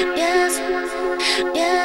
yes, yes.